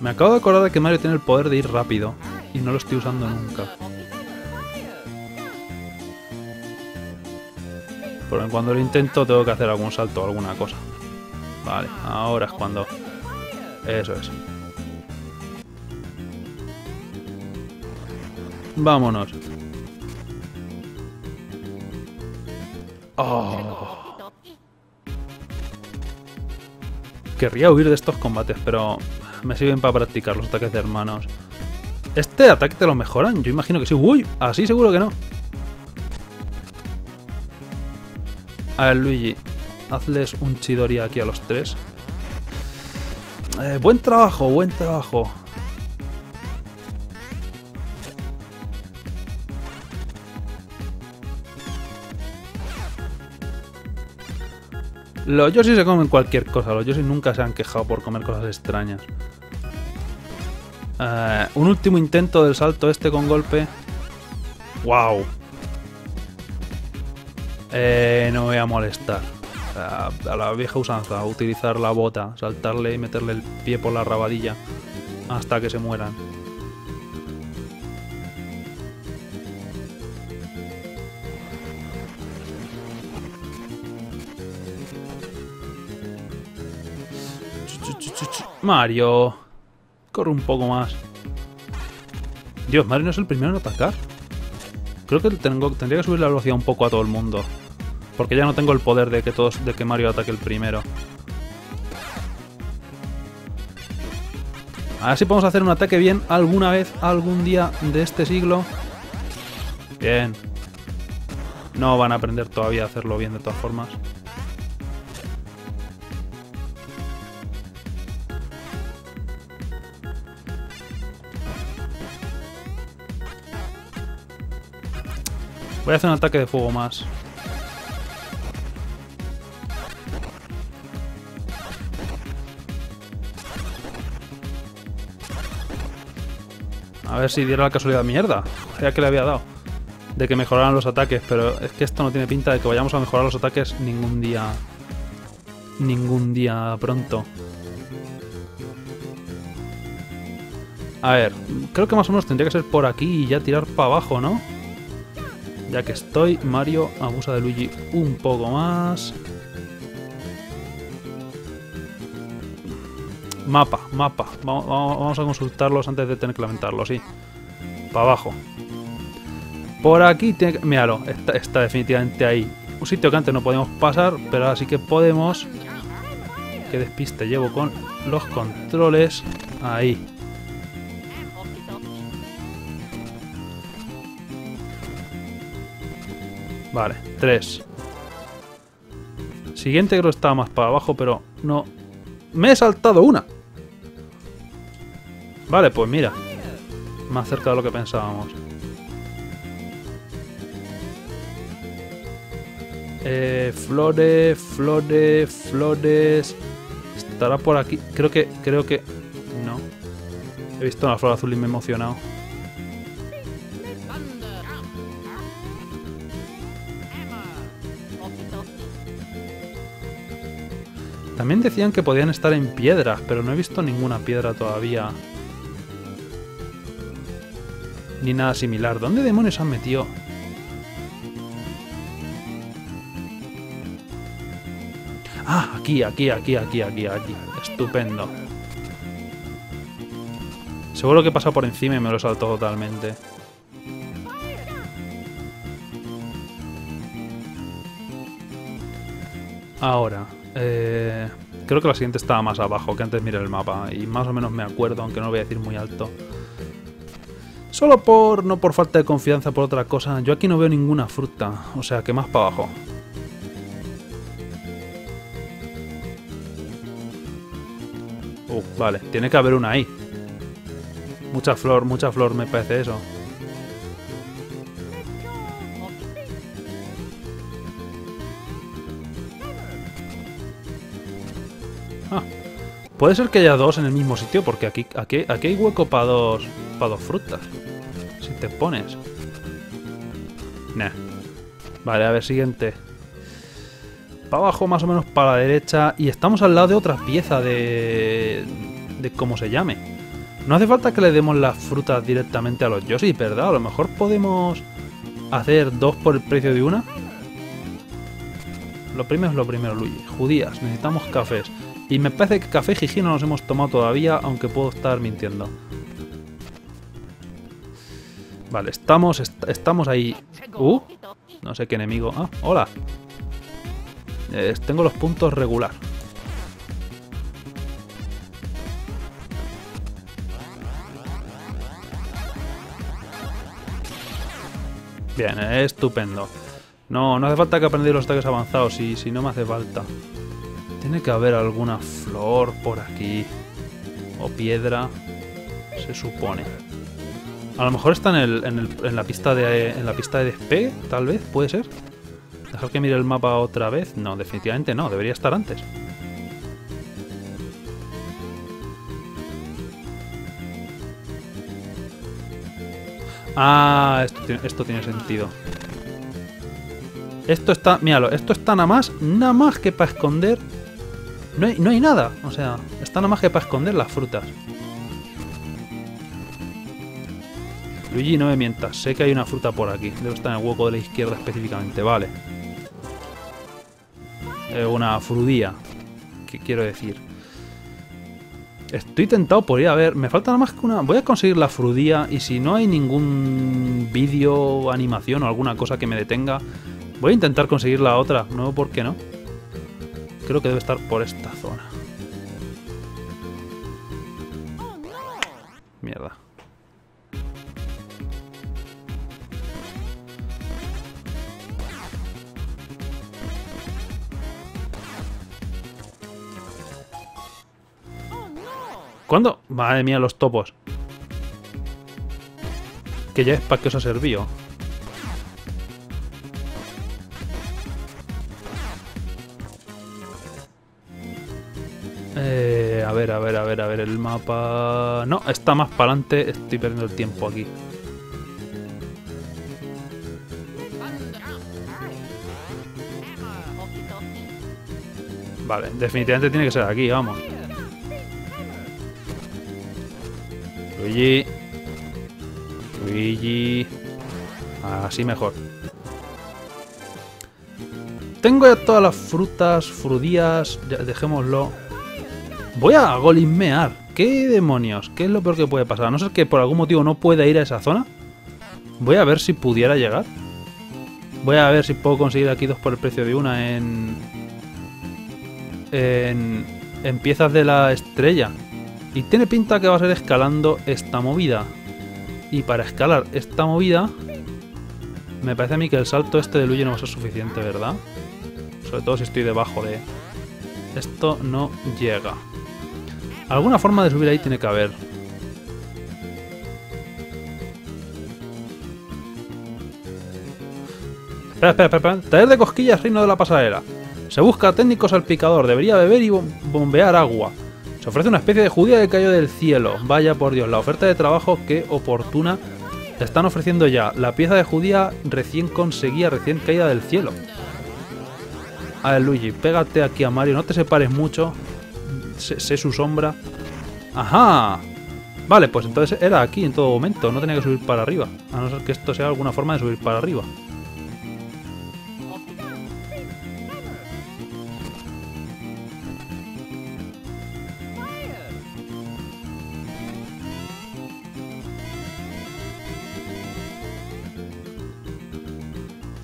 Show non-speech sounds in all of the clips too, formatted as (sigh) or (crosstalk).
Me acabo de acordar de que Mario tiene el poder de ir rápido. Y no lo estoy usando nunca. Porque cuando lo intento tengo que hacer algún salto o alguna cosa. Vale, ahora es cuando... Eso es. Vámonos. Oh. Querría huir de estos combates, pero me sirven para practicar los ataques de hermanos. ¿Este ataque te lo mejoran? Yo imagino que sí. ¡Uy! Así seguro que no. A ver, Luigi, hazles un Chidori aquí a los tres. Eh, buen trabajo, buen trabajo. Los Yoshi se comen cualquier cosa. Los Yoshi nunca se han quejado por comer cosas extrañas. Eh, un último intento del salto este con golpe. ¡Wow! Eh, no me voy a molestar. A la vieja usanza, utilizar la bota, saltarle y meterle el pie por la rabadilla hasta que se mueran. Mario, corre un poco más. Dios, Mario no es el primero en atacar. Creo que tendría que subir la velocidad un poco a todo el mundo. Porque ya no tengo el poder de que todos, de que Mario ataque el primero. A ver si podemos hacer un ataque bien alguna vez, algún día de este siglo. Bien. No van a aprender todavía a hacerlo bien de todas formas. Voy a hacer un ataque de fuego más. A ver si diera la casualidad. Mierda. Ya que le había dado. De que mejoraran los ataques. Pero es que esto no tiene pinta de que vayamos a mejorar los ataques ningún día. Ningún día pronto. A ver. Creo que más o menos tendría que ser por aquí y ya tirar para abajo, ¿no? Ya que estoy, Mario abusa de Luigi un poco más. Mapa, mapa. Vamos, a consultarlos antes de tener que lamentarlo, sí. Para abajo. Por aquí tiene que... Míralo, está, está, definitivamente ahí. Un sitio que antes no podíamos pasar, pero ahora sí que podemos. Qué despiste llevo con los controles. Ahí. Vale, 3. Siguiente creo que estaba más para abajo, pero no... ¡Me he saltado una! Vale, pues mira. Más cerca de lo que pensábamos. Eh, flores, flores, flores... Estará por aquí. Creo que... Creo que... No. He visto una flor azul y me he emocionado. También decían que podían estar en piedras, pero no he visto ninguna piedra todavía. Ni nada similar. ¿Dónde demonios han metido? Ah, aquí, aquí, aquí, aquí, aquí, aquí. Estupendo. Seguro que he pasado por encima y me lo saltado totalmente. Ahora, eh, creo que la siguiente estaba más abajo, que antes miré el mapa. Y más o menos me acuerdo, aunque no lo voy a decir muy alto. Solo por, no por falta de confianza, por otra cosa. Yo aquí no veo ninguna fruta, o sea que más para abajo. Uh, vale, tiene que haber una ahí. Mucha flor, mucha flor me parece eso. Puede ser que haya dos en el mismo sitio, porque aquí, aquí, aquí hay hueco para dos, para dos frutas. Si te pones. Nah. Vale, a ver, siguiente. Para abajo, más o menos para la derecha. Y estamos al lado de otra pieza de... De cómo se llame. No hace falta que le demos las frutas directamente a los Yoshi, ¿verdad? A lo mejor podemos hacer dos por el precio de una. Lo primero es lo primero, Luigi. Judías, necesitamos cafés. Y me parece que café Jiji no nos hemos tomado todavía, aunque puedo estar mintiendo. Vale, estamos, est estamos ahí. Uh, no sé qué enemigo. Ah, hola. Eh, tengo los puntos regular. Bien, estupendo. No, no hace falta que aprenda los ataques avanzados, si, si no me hace falta. Tiene que haber alguna flor por aquí. O piedra. Se supone. A lo mejor está en, el, en, la pista de en la pista de despegue, tal vez, puede ser. Dejar que mire el mapa otra vez. No, definitivamente no, debería estar antes. Ah, esto esto tiene sentido. Esto está, míralo, esto está nada más, nada más que para esconder. No hay, no hay nada, o sea, está nada más que para esconder las frutas. Luigi, no me mientas, sé que hay una fruta por aquí. Debe estar en el hueco de la izquierda específicamente, vale. Una frudía, ¿qué quiero decir? Estoy tentado por ir a ver. Me falta nada más que una. Voy a conseguir la frudía y si no hay ningún vídeo, animación o alguna cosa que me detenga, voy a intentar conseguir la otra. No, ¿por qué no? Creo que debe estar por esta zona. Mierda. ¿Cuándo? Madre mía, los topos. Que ya es para que os ha servido. Ver, a ver, a ver, a ver, el mapa... No, está más para adelante, estoy perdiendo el tiempo aquí. Vale, definitivamente tiene que ser aquí, vamos. Luigi. Luigi. Así mejor. Tengo ya todas las frutas, frudías, ya, dejémoslo. Voy a golismear. ¿Qué demonios? ¿Qué es lo peor que puede pasar? A no ser que por algún motivo no pueda ir a esa zona. Voy a ver si pudiera llegar. Voy a ver si puedo conseguir aquí dos por el precio de una en... En, en piezas de la estrella. Y tiene pinta que va a ser escalando esta movida. Y para escalar esta movida, me parece a mí que el salto este de Luigi no va a ser suficiente, ¿verdad? Sobre todo si estoy debajo de... Esto no llega. Alguna forma de subir ahí tiene que haber. Espera, espera, espera. Taller de cosquillas, reino de la pasarela. Se busca técnico salpicador. Debería beber y bombear agua. Se ofrece una especie de judía que cayó del cielo. Vaya por Dios, la oferta de trabajo que oportuna te están ofreciendo ya. La pieza de judía recién conseguía, recién caída del cielo. A ver, Luigi, pégate aquí a Mario, no te separes mucho. Sé, sé, su sombra. ¡Ajá! Vale, pues entonces era aquí en todo momento, no tenía que subir para arriba. A no ser que esto sea alguna forma de subir para arriba.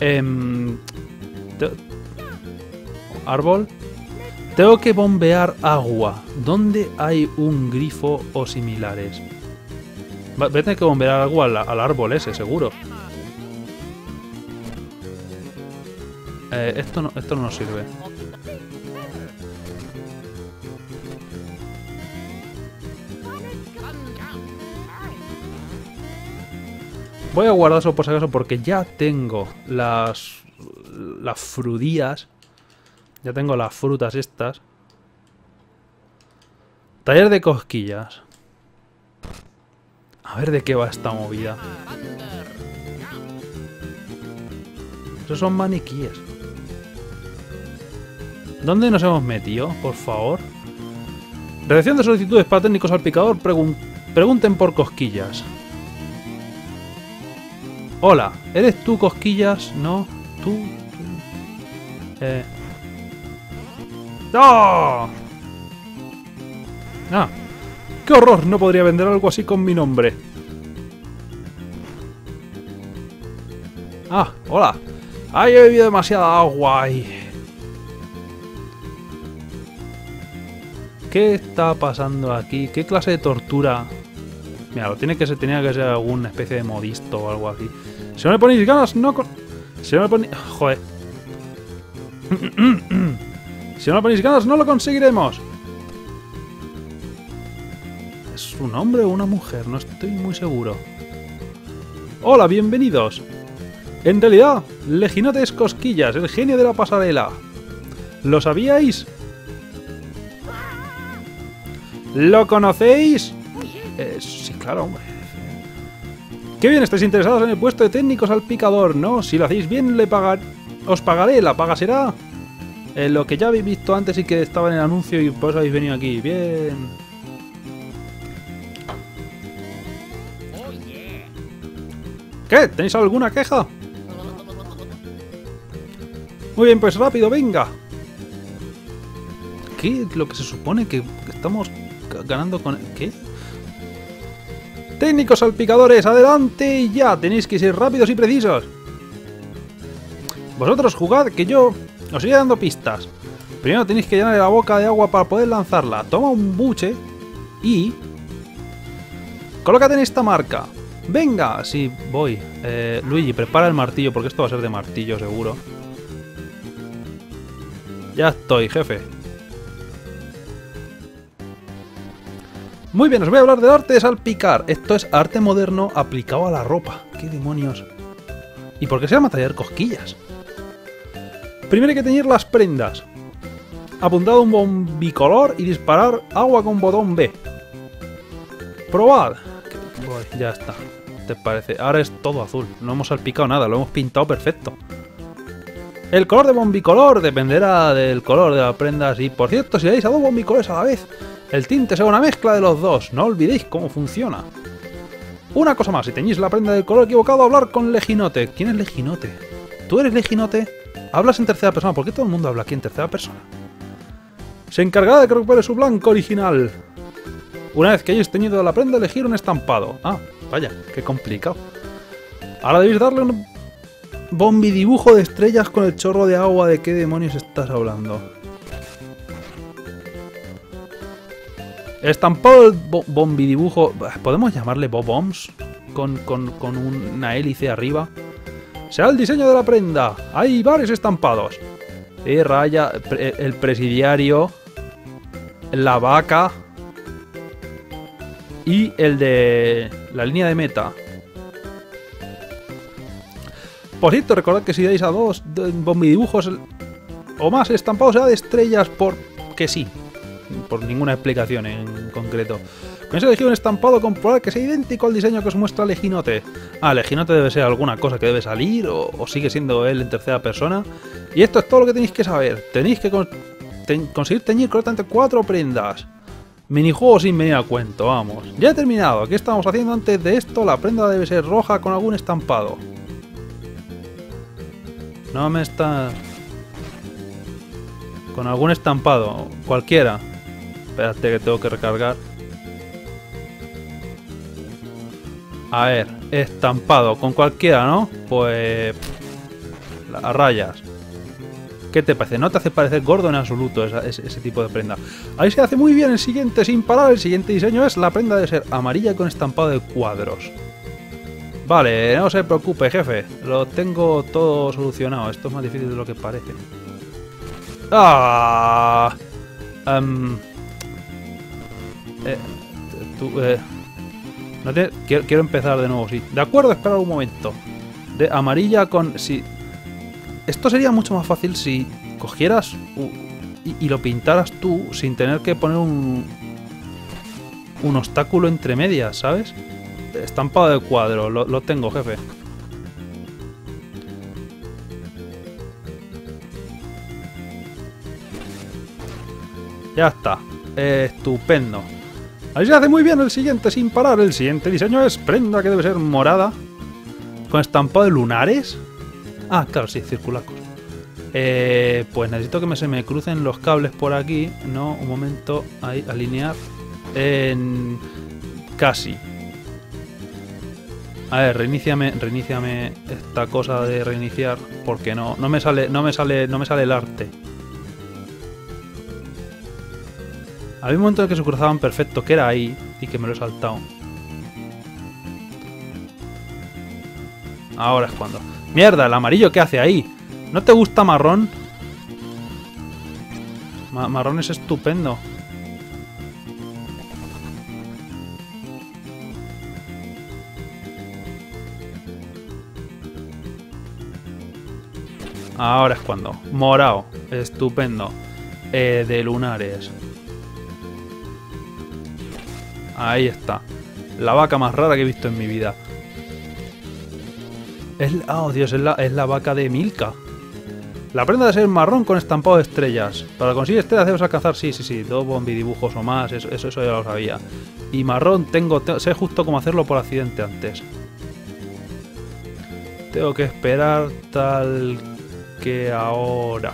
Eh, árbol. Tengo que bombear agua. ¿Dónde hay un grifo o similares? Voy a tener que bombear agua al, árbol ese, seguro. Eh, esto, no, esto no nos sirve. Voy a guardar eso por si acaso porque ya tengo las, las frudías. Ya tengo las frutas estas. Taller de cosquillas. A ver de qué va esta movida. Esos son maniquíes. ¿Dónde nos hemos metido, por favor? Recepción de solicitudes para técnicos al picador. Pregunten por cosquillas. Hola, ¿eres tú cosquillas? No, tú. tú. Eh. ¡No! ¡Ah! ¡Qué horror! No podría vender algo así con mi nombre. Ah, hola. Ay, he bebido demasiada agua y... ¿Qué está pasando aquí? ¿Qué clase de tortura? Mira, lo tiene que ser, tenía que ser alguna especie de modisto o algo así. Si no me ponéis ganas, no... Con... Si no me ponéis... Joder. (clears throat) si no me ponéis ganas, no lo conseguiremos. ¿Es un hombre o una mujer? No estoy muy seguro. Hola, bienvenidos. En realidad, Leginote es Cosquillas, el genio de la pasarela. ¿Lo sabíais? ¿Lo conocéis? Eh, sí, claro, hombre. Qué bien, estáis interesados en el puesto de técnico salpicador, ¿no? Si lo hacéis bien, le pagar... os pagaré. ¿La paga será? Eh, lo que ya habéis visto antes y que estaba en el anuncio y por eso habéis venido aquí. Bien. ¿Qué? ¿Tenéis alguna queja? Muy bien, pues rápido, venga. ¿Qué lo que se supone que estamos ganando con... ¿Qué? Técnicos salpicadores, adelante y ya. Tenéis que ser rápidos y precisos. Vosotros jugad que yo os iré dando pistas. Primero tenéis que llenar la boca de agua para poder lanzarla. Toma un buche y... Colócate en esta marca. Venga, sí, voy. Eh, Luigi, prepara el martillo porque esto va a ser de martillo seguro. Ya estoy, jefe. Muy bien, os voy a hablar del arte de salpicar. Esto es arte moderno aplicado a la ropa. ¿Qué demonios? ¿Y por qué se llama tallar cosquillas? Primero hay que teñir las prendas. Apuntado un bombicolor y disparar agua con botón B. Probad. ya está. ¿Te parece? Ahora es todo azul. No hemos salpicado nada, lo hemos pintado perfecto. El color de bombicolor dependerá del color de la prenda. Y por cierto, si dais a dos bombicolores a la vez, el tinte será una mezcla de los dos. No olvidéis cómo funciona. Una cosa más, si teñís la prenda del color equivocado, hablar con Leginote. ¿Quién es Leginote? ¿Tú eres Leginote? Hablas en tercera persona. ¿Por qué todo el mundo habla aquí en tercera persona? Se encargará de que recupere su blanco original. Una vez que hayáis teñido la prenda, elegir un estampado. Ah, vaya, qué complicado. Ahora debéis darle un Bombi dibujo de estrellas con el chorro de agua. ¿De qué demonios estás hablando? Estampado el bombi dibujo. ¿Podemos llamarle bobombs? Con, con una hélice arriba. Será el diseño de la prenda. Hay varios estampados. E raya, el presidiario. La vaca. Y el de la línea de meta. Por cierto, recordad que si dais a dos bombidibujos o más estampados sea de estrellas por que sí. Por ninguna explicación en concreto. Ese elegido un estampado comprobar que sea idéntico al diseño que os muestra Leginote. Ah, Leginote debe ser alguna cosa que debe salir o, sigue siendo él en tercera persona. Y esto es todo lo que tenéis que saber. Tenéis que conseguir teñir correctamente cuatro prendas. Minijuego sin venir a cuento, vamos. Ya he terminado. ¿Qué estamos haciendo antes de esto? La prenda debe ser roja con algún estampado. No me está... Con algún estampado, cualquiera. Espérate que tengo que recargar. A ver, estampado, con cualquiera, ¿no? Pues... Las rayas. ¿Qué te parece? No te hace parecer gordo en absoluto ese, ese, tipo de prenda. Ahí se hace muy bien el siguiente sin parar. El siguiente diseño es la prenda de ser amarilla con estampado de cuadros. Vale, no se preocupe, jefe. Lo tengo todo solucionado. Esto es más difícil de lo que parece. ¡Ah! Um, eh, eh, no quiero, empezar de nuevo, sí. De acuerdo, espera un momento. De amarilla con... Si, esto sería mucho más fácil si cogieras y, y, lo pintaras tú sin tener que poner un... Un obstáculo entre medias, ¿sabes? Estampado de cuadro, lo, tengo, jefe. Ya está. estupendo. Ahí se hace muy bien el siguiente sin parar. El siguiente diseño es prenda que debe ser morada. Con estampado de lunares. Ah, claro, sí, circulacos. Eh, pues necesito que me, se me crucen los cables por aquí. No, un momento. Ahí, alinear. En... Casi. A ver, reiníciame, reiníciame esta cosa de reiniciar. Porque no, no me sale, no me sale, no me sale el arte. Había un momento en que se cruzaban perfecto, que era ahí, y que me lo he saltado. Ahora es cuando. ¡Mierda! ¿El amarillo qué hace ahí? ¿No te gusta marrón? marrón es estupendo. Ahora es cuando. Morado. Estupendo. Eh, de lunares. Ahí está. La vaca más rara que he visto en mi vida. Es, oh, Dios, es la, es la vaca de Milka. La prenda de ser marrón con estampado de estrellas. Para conseguir estrellas debes alcanzar, sí, sí, sí, dos bombidibujos o más, eso, eso, ya lo sabía. Y marrón tengo, sé justo cómo hacerlo por accidente antes. Tengo que esperar tal que ahora.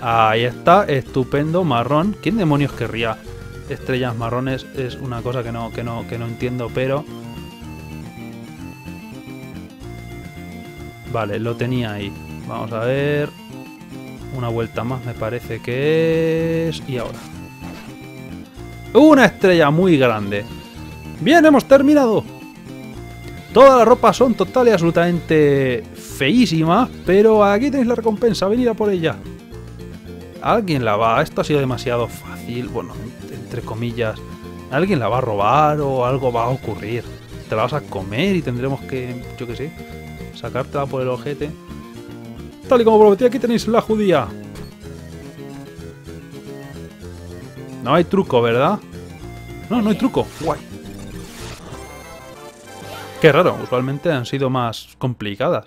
Ahí está, estupendo, marrón. ¿Quién demonios querría estrellas marrones? Es una cosa que no, que no, que no entiendo, pero... Vale, lo tenía ahí. Vamos a ver... Una vuelta más me parece que es... Y ahora. Una estrella muy grande. Bien, hemos terminado. Todas las ropas son total y absolutamente feísimas, pero aquí tenéis la recompensa, venid a por ella. Alguien la va, esto ha sido demasiado fácil, bueno, entre comillas. Alguien la va a robar o algo va a ocurrir. Te la vas a comer y tendremos que, yo qué sé, sacártela por el ojete. Tal y como prometí, aquí tenéis la judía. No hay truco, ¿verdad? No, no hay truco. Guay. Qué raro, usualmente han sido más complicadas.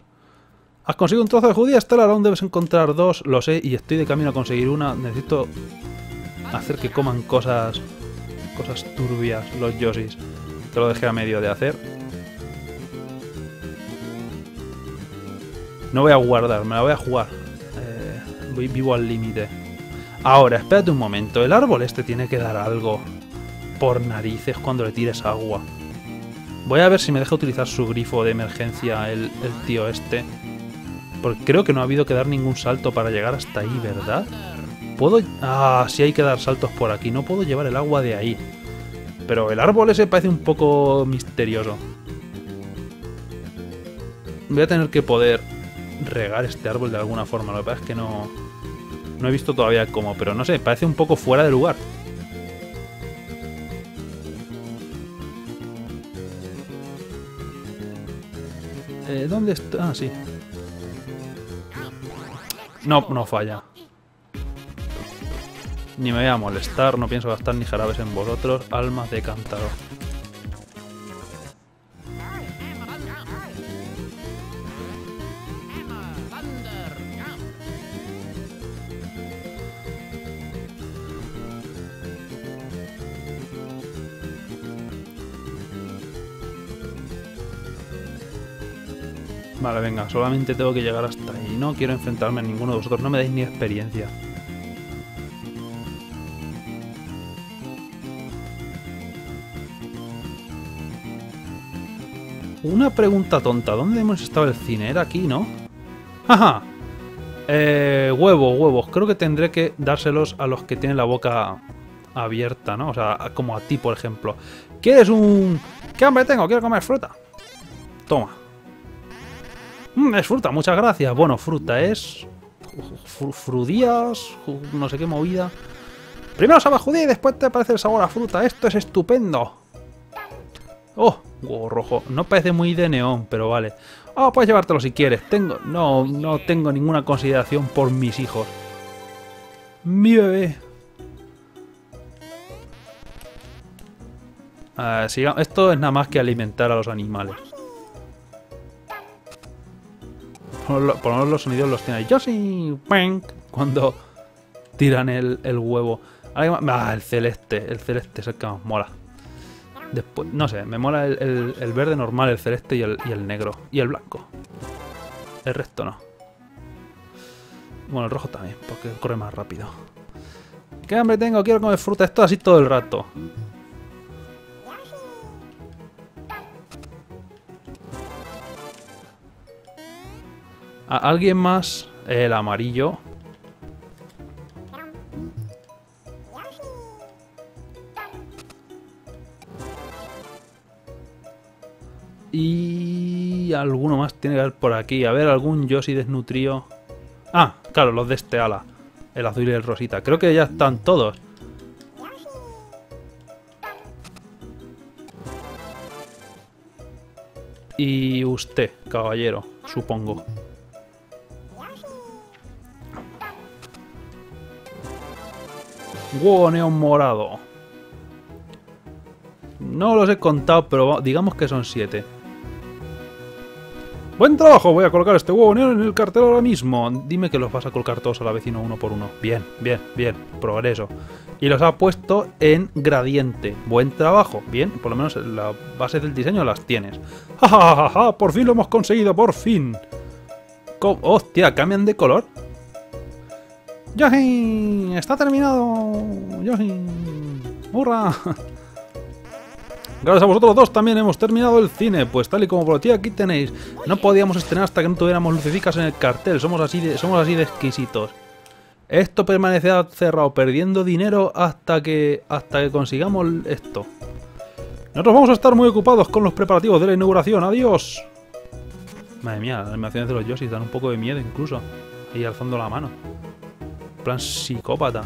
Has conseguido un trozo de judía estelar, aún debes encontrar dos, lo sé, y estoy de camino a conseguir una. Necesito hacer que coman cosas cosas turbias los Yoshis. Te lo dejé a medio de hacer. No voy a guardar, me la voy a jugar. Eh, vivo al límite. Ahora, espérate un momento. El árbol este tiene que dar algo por narices cuando le tires agua. Voy a ver si me deja utilizar su grifo de emergencia el, el tío este. Porque creo que no ha habido que dar ningún salto para llegar hasta ahí, ¿verdad? ¿Puedo...? Ah, sí hay que dar saltos por aquí. No puedo llevar el agua de ahí. Pero el árbol ese parece un poco misterioso. Voy a tener que poder regar este árbol de alguna forma. Lo que pasa es que no... No he visto todavía cómo, pero no sé, parece un poco fuera de lugar. Eh, ¿Dónde está? Ah, sí. No, no falla. Ni me voy a molestar, no pienso gastar ni jarabes en vosotros, almas de cántaro. Vale, venga, solamente tengo que llegar hasta ahí. No quiero enfrentarme a ninguno de vosotros, no me dais ni experiencia. Una pregunta tonta, ¿dónde hemos estado el cine? Era aquí, ¿no? ¡Ajá! Eh, huevos, huevos. Creo que tendré que dárselos a los que tienen la boca abierta, ¿no? O sea, como a ti, por ejemplo. ¿Quieres un...? ¿Qué hambre tengo? Quiero comer fruta. Toma. Mm, es fruta, muchas gracias. Bueno, fruta es... Frudías, no sé qué movida. Primero sabe judía y después te parece el sabor a fruta. Esto es estupendo. Oh, huevo rojo. No parece muy de neón, pero vale. Oh, puedes llevártelo si quieres. Tengo... No, no tengo ninguna consideración por mis hijos. Mi bebé. Ah, esto es nada más que alimentar a los animales. Por menos los sonidos los tiene Yo sí. Cuando tiran el, huevo. Ah, el celeste. El celeste es el que más mola. Después, no sé, me mola el, el- verde normal, el celeste y el, y el negro. Y el blanco. El resto no. Bueno, el rojo también, porque corre más rápido. ¿Qué hambre tengo? Quiero comer fruta. Esto así todo el rato. ¿A ¿Alguien más? El amarillo. Alguno más tiene que haber por aquí. A ver, algún Yoshi desnutrido. Ah, claro, los de este ala. El azul y el rosita. Creo que ya están todos. Y usted, caballero, supongo. Huevo neón morado. No los he contado, pero digamos que son siete. Buen trabajo, voy a colocar este huevo en el cartel ahora mismo. Dime que los vas a colocar todos a la no uno por uno. Bien, bien, bien, progreso. Y los ha puesto en gradiente. Buen trabajo, bien, por lo menos la base del diseño las tienes. (laughs) ¡Ja, ja, ja, ja! Por fin lo hemos conseguido, por fin. ¡Hostia! ¿Cambian de color? ¡Yohin! ¡Está terminado! ¡Yohin! ¡Hurra! (laughs) Gracias a vosotros dos también hemos terminado el cine, pues tal y como prometí aquí tenéis. No podíamos estrenar hasta que no tuviéramos lucecificas en el cartel, somos así de, somos así de exquisitos. Esto permanecerá cerrado, perdiendo dinero hasta que hasta que consigamos esto. Nosotros vamos a estar muy ocupados con los preparativos de la inauguración. ¡Adiós! Madre mía, las animaciones de los Yoshi dan un poco de miedo incluso. Ahí alzando la mano. Plan psicópata.